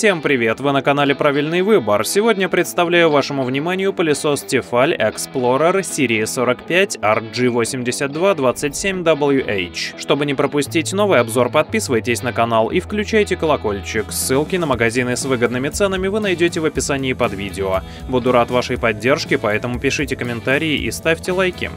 Всем привет, вы на канале Правильный Выбор. Сегодня представляю вашему вниманию пылесос Tefal Explorer серии 45 RG8227WH. Чтобы не пропустить новый обзор, подписывайтесь на канал и включайте колокольчик. Ссылки на магазины с выгодными ценами вы найдете в описании под видео. Буду рад вашей поддержке, поэтому пишите комментарии и ставьте лайки.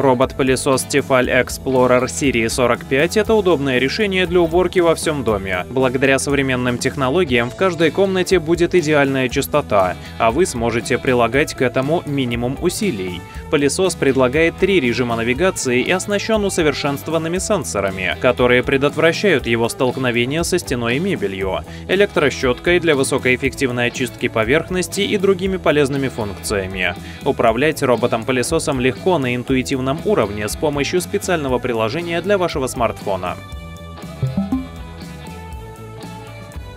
Робот-пылесос Tefal Explorer серии 45 — это удобное решение для уборки во всем доме. Благодаря современным технологиям в каждой комнате будет идеальная чистота, а вы сможете прилагать к этому минимум усилий. Пылесос предлагает три режима навигации и оснащен усовершенствованными сенсорами, которые предотвращают его столкновение со стеной и мебелью, электрощеткой для высокоэффективной очистки поверхности и другими полезными функциями. Управлять роботом-пылесосом легко на интуитивном оперативном уровне с помощью специального приложения для вашего смартфона.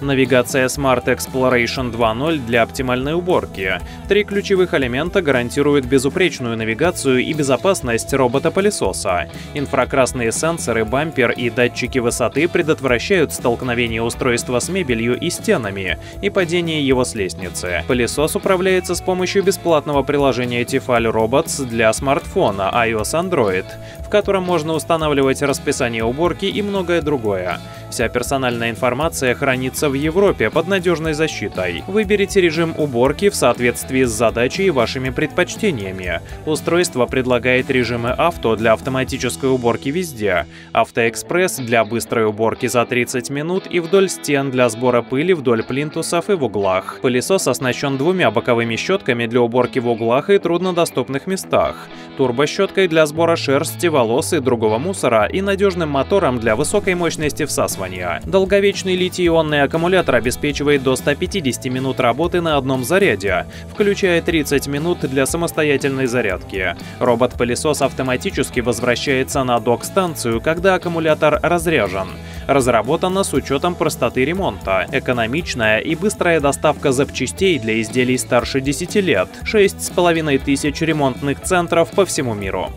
Навигация Smart Exploration 2.0 для оптимальной уборки. Три ключевых элемента гарантируют безупречную навигацию и безопасность робота-пылесоса. Инфракрасные сенсоры, бампер и датчики высоты предотвращают столкновение устройства с мебелью и стенами и падение его с лестницы. Пылесос управляется с помощью бесплатного приложения Tefal Robots для смартфона iOS Android, котором можно устанавливать расписание уборки и многое другое. Вся персональная информация хранится в Европе под надежной защитой. Выберите режим уборки в соответствии с задачей и вашими предпочтениями. Устройство предлагает режимы авто для автоматической уборки везде, автоэкспресс для быстрой уборки за 30 минут и вдоль стен для сбора пыли вдоль плинтусов и в углах. Пылесос оснащен двумя боковыми щетками для уборки в углах и труднодоступных местах, турбощеткой для сбора шерсти, волос и другого мусора и надежным мотором для высокой мощности всасывания. Долговечный литий-ионный аккумулятор обеспечивает до 150 минут работы на одном заряде, включая 30 минут для самостоятельной зарядки. Робот-пылесос автоматически возвращается на док-станцию, когда аккумулятор разряжен. Разработана с учетом простоты ремонта, экономичная и быстрая доставка запчастей для изделий старше 10 лет, 6,5 тысяч ремонтных центров по всему миру.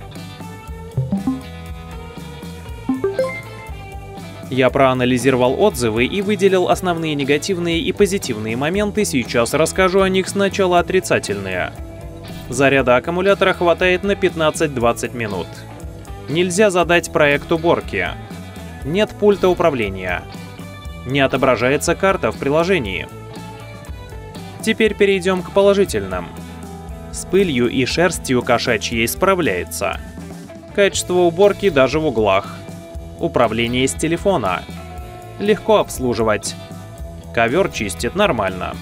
Я проанализировал отзывы и выделил основные негативные и позитивные моменты, сейчас расскажу о них сначала отрицательные. Заряда аккумулятора хватает на 15-20 минут. Нельзя задать проект уборки. Нет пульта управления. Не отображается карта в приложении. Теперь перейдем к положительным. С пылью и шерстью кошачьей справляется. Качество уборки даже в углах. Управление с телефона. Легко обслуживать. Ковер чистит нормально.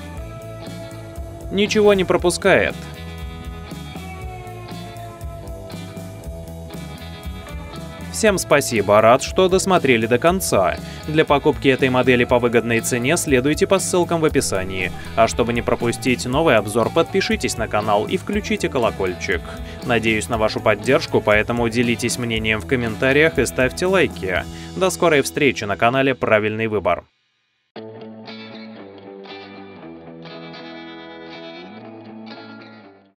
Ничего не пропускает. Всем спасибо, рад, что досмотрели до конца. Для покупки этой модели по выгодной цене следуйте по ссылкам в описании. А чтобы не пропустить новый обзор, подпишитесь на канал и включите колокольчик. Надеюсь на вашу поддержку, поэтому делитесь мнением в комментариях и ставьте лайки. До скорой встречи на канале «Правильный выбор».